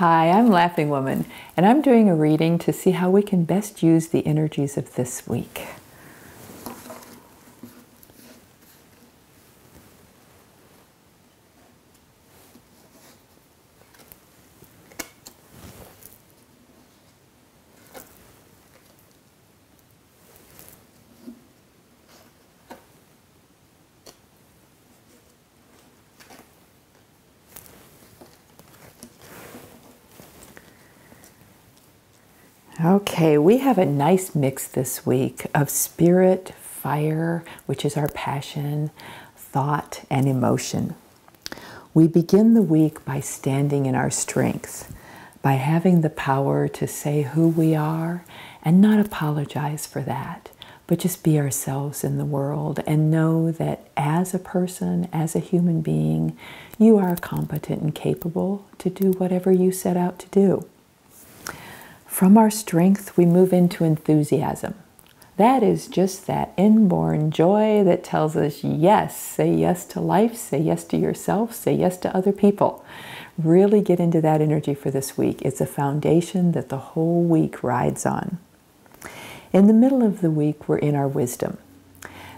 Hi, I'm Laughing Womyn, and I'm doing a reading to see how we can best use the energies of this week. Okay, we have a nice mix this week of spirit, fire, which is our passion, thought, and emotion. We begin the week by standing in our strength, by having the power to say who we are and not apologize for that, but just be ourselves in the world and know that as a person, as a human being, you are competent and capable to do whatever you set out to do. From our strength, we move into enthusiasm. That is just that inborn joy that tells us yes, say yes to life, say yes to yourself, say yes to other people. Really get into that energy for this week. It's a foundation that the whole week rides on. In the middle of the week, we're in our wisdom.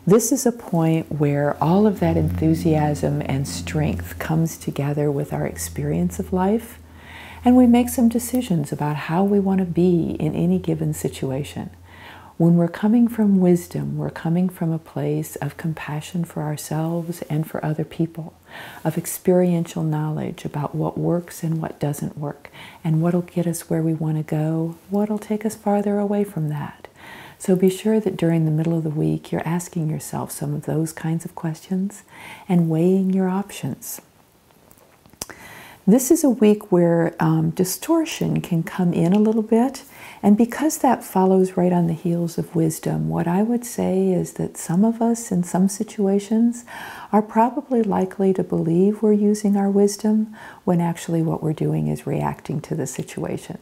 This is a point where all of that enthusiasm and strength comes together with our experience of life and we make some decisions about how we want to be in any given situation. When we're coming from wisdom, we're coming from a place of compassion for ourselves and for other people, of experiential knowledge about what works and what doesn't work, and what'll get us where we want to go, what'll take us farther away from that. So be sure that during the middle of the week, you're asking yourself some of those kinds of questions and weighing your options. This is a week where um, distortion can come in a little bit. And because that follows right on the heels of wisdom, what I would say is that some of us in some situations are probably likely to believe we're using our wisdom when actually what we're doing is reacting to the situation.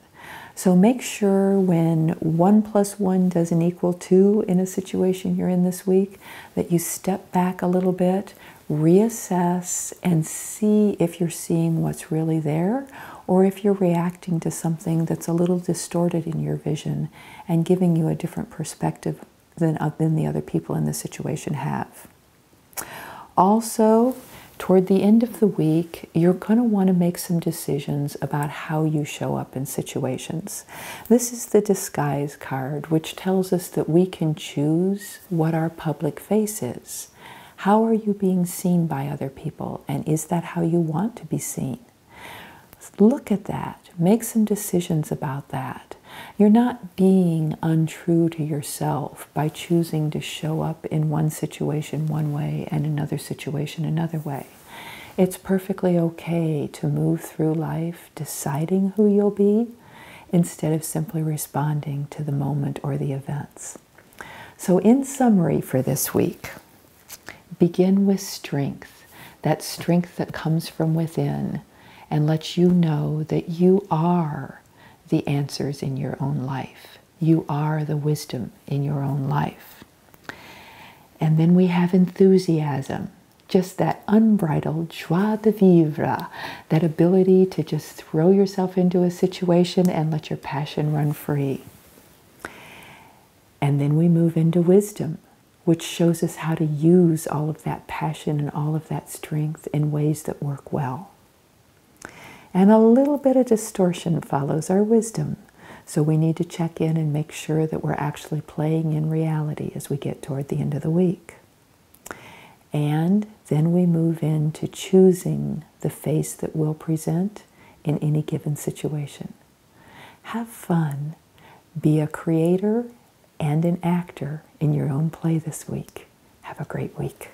So make sure when one plus one doesn't equal two in a situation you're in this week, that you step back a little bit, reassess and see if you're seeing what's really there or if you're reacting to something that's a little distorted in your vision and giving you a different perspective than, uh, than the other people in the situation have. Also, toward the end of the week, you're going to want to make some decisions about how you show up in situations. This is the disguise card, which tells us that we can choose what our public face is. How are you being seen by other people? And is that how you want to be seen? Look at that. Make some decisions about that. You're not being untrue to yourself by choosing to show up in one situation one way and another situation another way. It's perfectly okay to move through life deciding who you'll be instead of simply responding to the moment or the events. So, in summary for this week, Begin with strength, that strength that comes from within, and lets you know that you are the answers in your own life. You are the wisdom in your own life. And then we have enthusiasm, just that unbridled joie de vivre, that ability to just throw yourself into a situation and let your passion run free. And then we move into wisdom, which shows us how to use all of that passion and all of that strength in ways that work well. And a little bit of distortion follows our wisdom. So we need to check in and make sure that we're actually playing in reality as we get toward the end of the week. And then we move into choosing the face that we'll present in any given situation. Have fun. Be a creator and an actor in your own play this week. Have a great week.